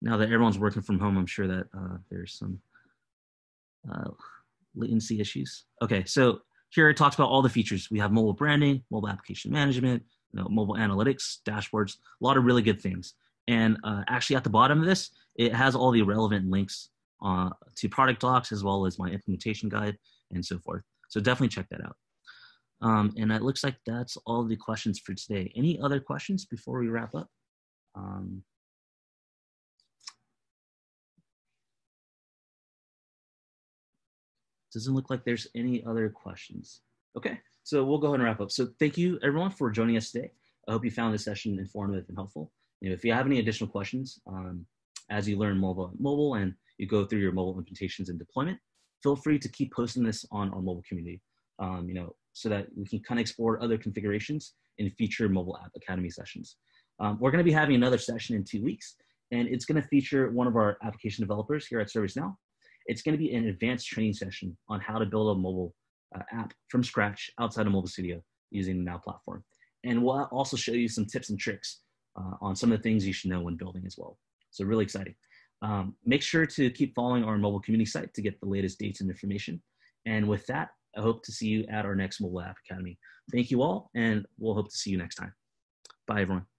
Now that everyone's working from home, I'm sure that uh, there's some uh, latency issues. Okay, so here it talks about all the features. We have mobile branding, mobile application management, you know, mobile analytics, dashboards, a lot of really good things. And uh, actually at the bottom of this, it has all the relevant links uh, to product docs as well as my implementation guide and so forth. So definitely check that out. Um, and it looks like that's all the questions for today. Any other questions before we wrap up? Um, doesn't look like there's any other questions. Okay, so we'll go ahead and wrap up. So thank you everyone for joining us today. I hope you found this session informative and helpful. You know, if you have any additional questions um, as you learn mobile, mobile and you go through your mobile implementations and deployment, feel free to keep posting this on our mobile community, um, you know, so that we can kind of explore other configurations in future mobile app academy sessions. Um, we're going to be having another session in two weeks, and it's going to feature one of our application developers here at ServiceNow. It's going to be an advanced training session on how to build a mobile uh, app from scratch outside of Mobile Studio using the Now platform. And we'll also show you some tips and tricks uh, on some of the things you should know when building as well. So really exciting. Um, make sure to keep following our mobile community site to get the latest dates and information. And with that, I hope to see you at our next Mobile App Academy. Thank you all, and we'll hope to see you next time. Bye, everyone.